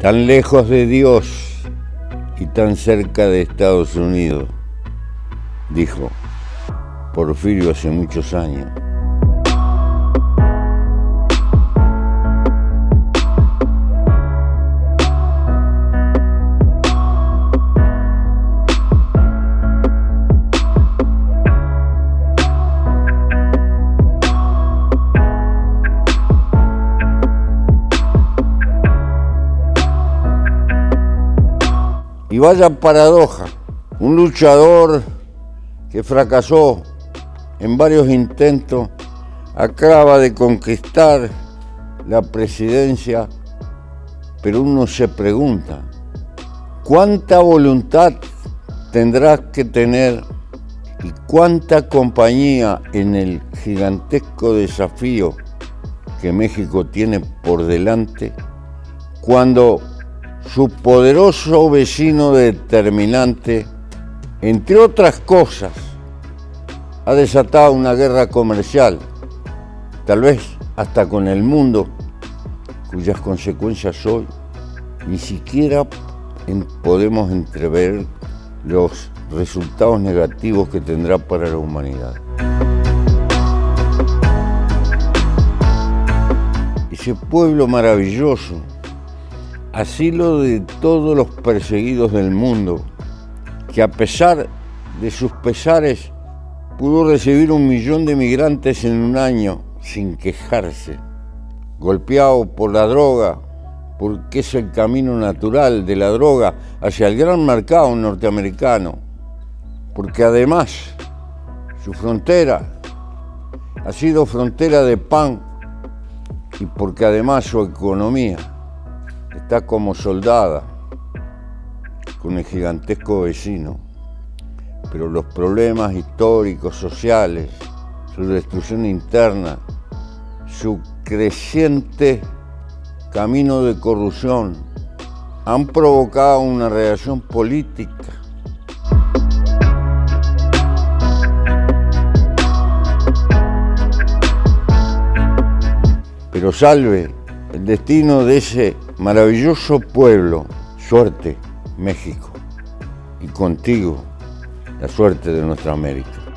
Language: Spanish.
tan lejos de Dios y tan cerca de Estados Unidos, dijo Porfirio hace muchos años. Y vaya paradoja, un luchador que fracasó en varios intentos acaba de conquistar la presidencia, pero uno se pregunta, ¿cuánta voluntad tendrás que tener y cuánta compañía en el gigantesco desafío que México tiene por delante cuando su poderoso vecino determinante, entre otras cosas, ha desatado una guerra comercial, tal vez hasta con el mundo, cuyas consecuencias hoy ni siquiera podemos entrever los resultados negativos que tendrá para la humanidad. Ese pueblo maravilloso asilo de todos los perseguidos del mundo, que a pesar de sus pesares pudo recibir un millón de migrantes en un año sin quejarse, golpeado por la droga, porque es el camino natural de la droga hacia el gran mercado norteamericano, porque además su frontera ha sido frontera de pan y porque además su economía está como soldada con el gigantesco vecino, pero los problemas históricos, sociales, su destrucción interna, su creciente camino de corrupción, han provocado una reacción política. Pero salve el destino de ese maravilloso pueblo, suerte México, y contigo la suerte de nuestra América.